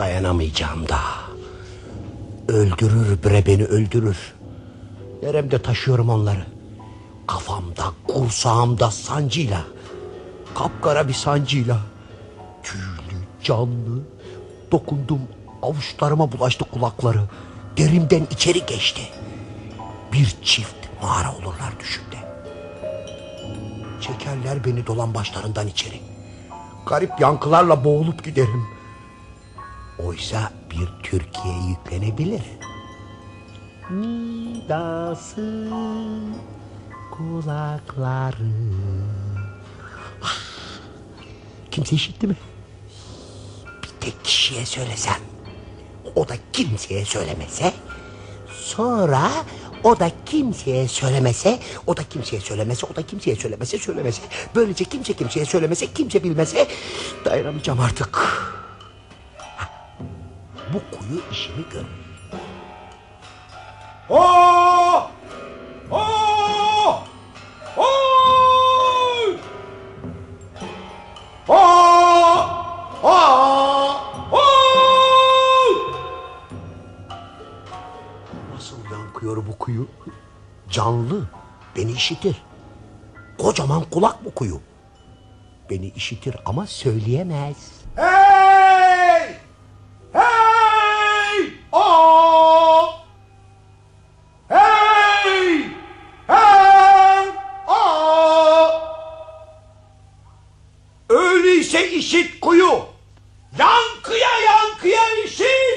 Dayanamayacağım daha. Öldürür bre beni öldürür. Neremde taşıyorum onları. Kafamda, kursağımda sancıyla. Kapkara bir sancıyla. Tüylü, canlı. Dokundum avuçlarıma bulaştı kulakları. Derimden içeri geçti. Bir çift mağara olurlar düşümde. Çekerler beni dolan başlarından içeri. Garip yankılarla boğulup giderim. Oysa bir Türkiye yüklenebilir. Nidası kulakları. Kimse işitti mi? Bir tek kişiye söylesem. O da kimseye söylemese. Sonra o da kimseye söylemese, o da kimseye söylemese, o da kimseye söylemese, söylemese. Böylece kimse kimseye söylemese, kimse bilmese dayanamayacağım artık. Bu kuyu işimi görür. Oh! Oh! Oh! Oh! Oh! Oh! Nasıl yankıyor bu kuyu? Canlı, beni işitir. Kocaman kulak bu kuyu. Beni işitir ama söyleyemez. Hey! işit kuyu. Yankıya yankıya işit.